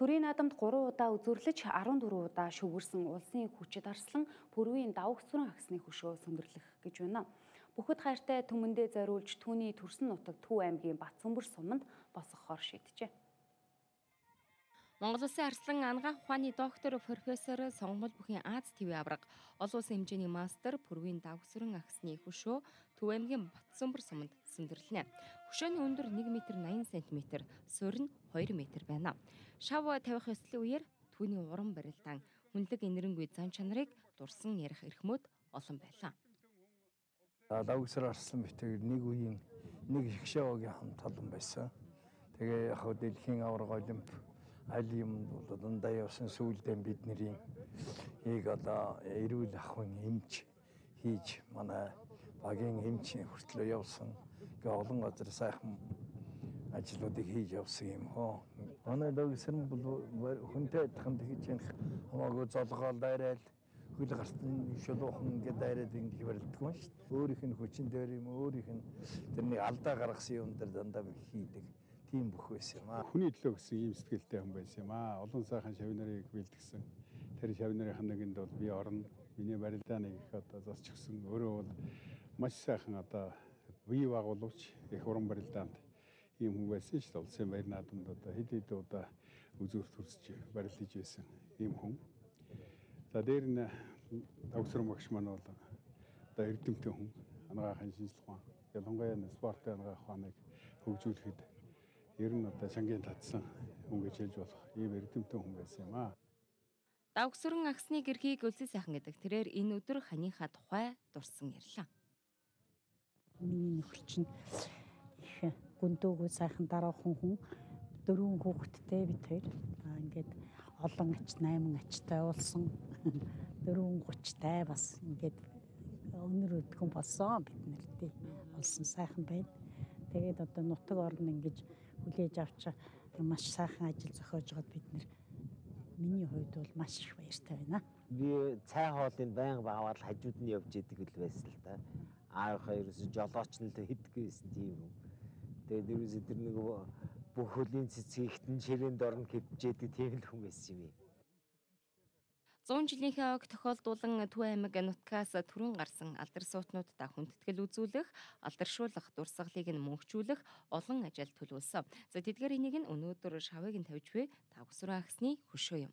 Төрийн наадамд 3 удаа үзүрлэж 14 удаа шүгэрсэн улсын хүчит арслан Пүрвийн давх сүрэн агсны хөшөө сөндөрлөх гэж байна. Бүхэд хайртай түмэндээ зориулж түүний төрсөн нутаг Төв аймгийн Батцөмбөр суманд босгохоор шийджээ. Монгол Улсын арслан ангаах ухааны доктор профессор Сонгомол бүхийн Аз ТV авраг олон улсын хэмжээний мастер Пүрвийн давгсрын агсны хөшөө Төв аймгийн Батсөмбөр суманд сөндөрлөнэ. Хөшөөний өндөр 1 м 80 см, суурь нь 2 м байна. Шав тавих ёслолын үеэр түүний уран барилдаан хүнлэг инэрэнгүй зан чанарыг дурсан ярих эрхмөд олон байлаа. Давгсар арслан битээр нэг үеийн нэг их шавгийн хамт олон байсан. Тэгээ яг дэлхийн авраг олимп аль юмд бол дандаа явсан сүүлдээ бидний ийг одоо эрүүл ахуйн эмч хийж манай багийн эмчийн хүртлөө явсан. Гэ олон газар сайхан ажлуудыг хийж явсан юм хоо. Манай дагсрын бол хүнтэй адилхан тэгж яах хамаагүй золгоол дайраал хөл гартын шулуухан ингээд дайраад ингэж барилддаг юм шүү дээ. Өөрийнх нь хүчин дээр юм өөрийнх нь тэрний алдаа гаргасан юм дээр дандаа хийдэг тийм бүх байсан юм аа. Хүний төлөө гэсэн ийм сэтгэлтэй хүн байсан юм аа. Олон сайхан шавнарыг бэлтгэсэн. Тэр шавнарын нэгэнд бол би орно. Миний барилдааны их одоо засч өгсөн. Өөрөө бол маш сайхан одоо бие байгуулууч их уран барилдаанд ийм хүн байсан шүү дээ. Улсын баяр наадамд одоо хэд хэд удаа үзүүр төрсөж барилдаж байсан ийм хүн. За дээр нь давсрам багш маань бол одоо эрдэмтэн хүн анагаахын шинжилгээ ухаан ялангуяа спортын анагаах ухааныг хөгжүүлэхэд ер нь одоо шангийн татсан хүн гэж хэлж болох ийм эрдэмтэн хүн байсан юм аа. Давгсран агсны гэрхийг өлсөй сайхан гэдэг. Тэрээр энэ өдөр ханийхаа тухай дурсан ярьлаа. Миний нөхөр чинь их гүндөөгүй сайхан дараахан хүн дөрвөн хүүхэдтэй бид хоёр ингээд олон ач 8 ачтай болсон дөрвөн 30-тай бас ингээд өнөр өдгөн болсон бид нарт болсон сайхан байна. Тэгээд одоо нутаг орн ингэж хүлээж авч маш сайхан ажил зохиож байгаад бид нэр миний хувьд бол маш их баяртай байна. Би цай хоолыг байн баавал хажууд нь явж идэг л байсан л да. Аавынхаа ерөөсө жолооч нь л хэдгүй байсан тийм юм. Тэгээд ерөөсө тэр нэг бүх хөлийн цэцгийгтэн ширэнд орно хэвжээдэг тийм л хүн байсан юм. 100 жилийнхээ ог тохиолдуулан Төв аймаг нутгаас түрэн гарсан алдар суутнуудаа хүндэтгэл үзүүлэх, алдаршуулах, дурсгалыг нь мөнхжүүлэх олон ажил төлөвлөсөн. За тэдгээр энийг нь өнөөдөр шавыг нь тавьж буй тавгсрын агсны хөшөө юм.